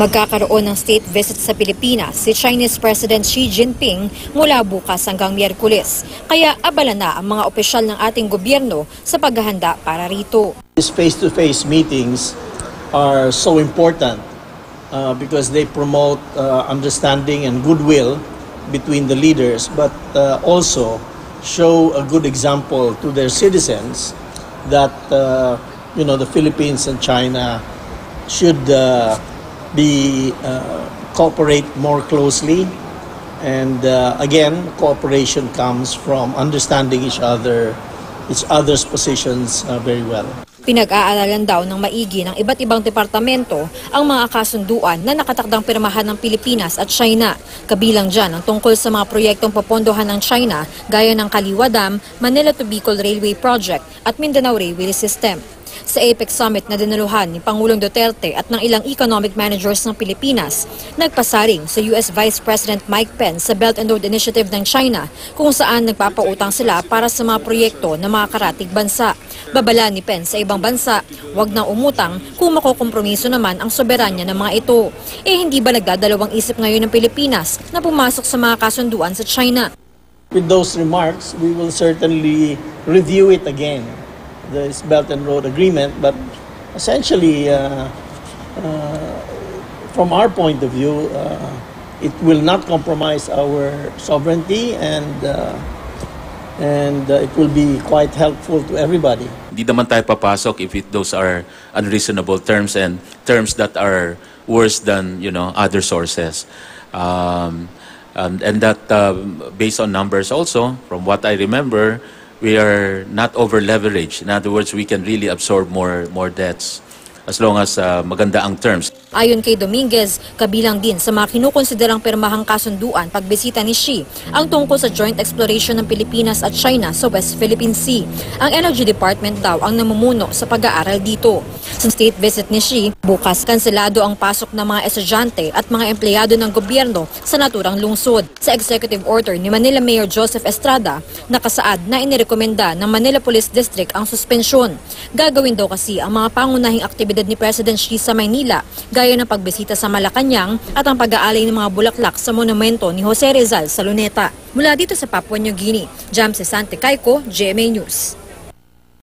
Magkakaroon ng state visit sa Pilipinas si Chinese President Xi Jinping mula bukas hanggang Miyerkules. Kaya abala na ang mga opisyal ng ating gobyerno sa paghahanda para rito. These face-to-face meetings are so important uh, because they promote uh, understanding and goodwill between the leaders, but uh, also show a good example to their citizens that uh, you know the Philippines and China should uh, be uh, cooperate more closely. And uh, again, cooperation comes from understanding each other, each other's positions uh, very well. Pinag-aaralan daw ng maigi ng iba't ibang departamento ang mga kasunduan na nakatakdang pirmahan ng Pilipinas at China. Kabilang dyan ang tungkol sa mga proyektong papondohan ng China gaya ng Kaliwa Dam, Manila to Bicol Railway Project at Mindanao Railway System. Sa APEC Summit na dinaluhan ni Pangulong Duterte at ng ilang economic managers ng Pilipinas, nagpasaring sa US Vice President Mike Pence sa Belt and Road Initiative ng China kung saan nagpapautang sila para sa mga proyekto ng mga karatig bansa. Babala ni Pence sa ibang bansa, wag nang umutang kung makokompromiso naman ang soberanya ng mga ito. Eh hindi ba nagdadalawang isip ngayon ng Pilipinas na pumasok sa mga kasunduan sa China? With those remarks, we will certainly review it again, this Belt and Road Agreement. But essentially, uh, uh, from our point of view, uh, it will not compromise our sovereignty and uh, and uh, it will be quite helpful to everybody. Hindi naman tayo papasok if it, those are unreasonable terms and terms that are worse than you know other sources. Um, and, and that uh, based on numbers also, from what I remember, we are not over leveraged. In other words, we can really absorb more more debts as long as uh, maganda ang terms. Ayon kay Dominguez, kabilang din sa mga kinukonsiderang pirmahang kasunduan pagbisita ni Xi ang tungkol sa joint exploration ng Pilipinas at China sa West Philippine Sea. Ang Energy Department daw ang namumuno sa pag-aaral dito. Sa state visit ni Xi, bukas kanselado ang pasok ng mga estudyante at mga empleyado ng gobyerno sa naturang lungsod. Sa executive order ni Manila Mayor Joseph Estrada, nakasaad na inirekomenda ng Manila Police District ang suspensyon. Gagawin daw kasi ang mga pangunahing aktibidad ni President Xi sa Maynila gaya ng pagbisita sa Malacanang at ang pag-aalay ng mga bulaklak sa monumento ni Jose Rizal sa Luneta. Mula dito sa Papua New Guinea, Jam Sante Kaiko, GMA News.